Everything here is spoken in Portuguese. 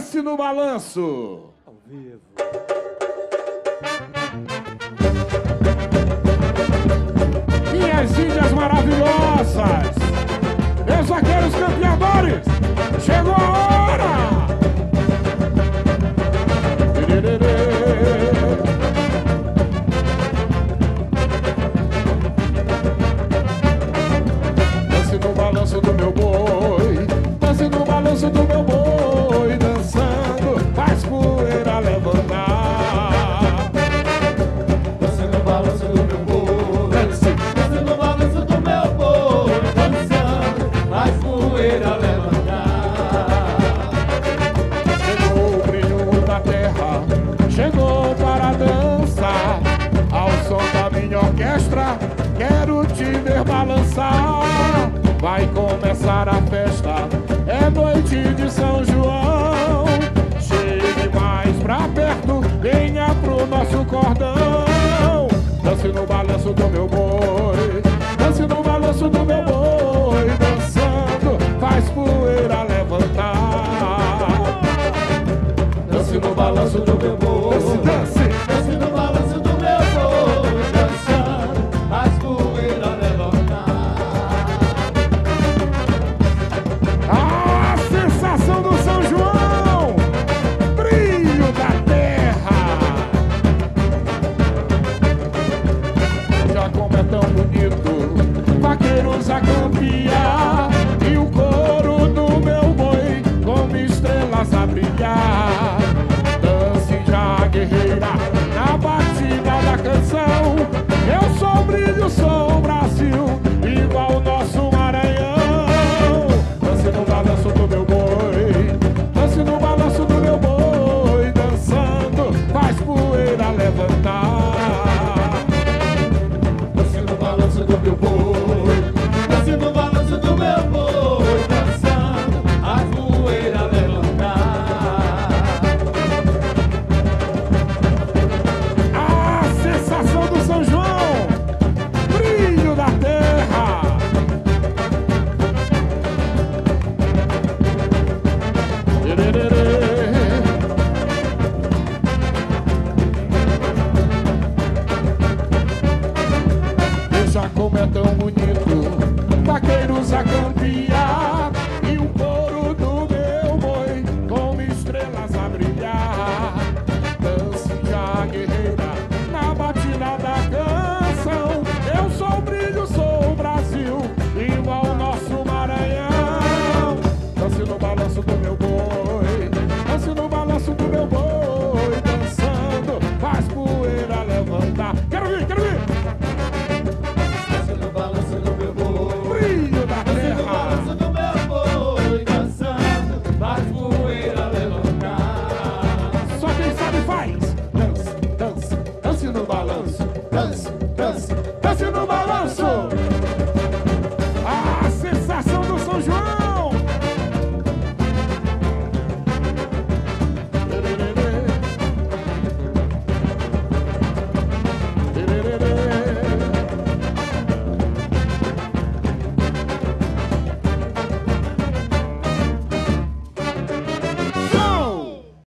Desce no balanço. Ao vivo. Minhas índias maravilhosas. Meus vaqueiros campeadores. Chegou a hora. Balanço do meu boi, dance no balanço do meu boi, Balanço do meu boi. Dance. Dance balanço do meu boi. Dançando, faz poeira levantar. Chegou o brilho da terra, chegou para dançar. Ao som da minha orquestra, quero te ver balançar. Vai começar a festa, é noite de São João. Chegue mais pra perto, venha pro nosso cordão. Dance no balanço do meu boi, dance no balanço do meu boi, dançando, faz poeira levantar. Dance no balanço do meu boi. Dance, dance. Dance no sou o Brasil, igual o nosso Maranhão. Dance no balanço do meu boi, dance no balanço do meu boi, dançando faz poeira levantar. Dance no balanço do meu boi.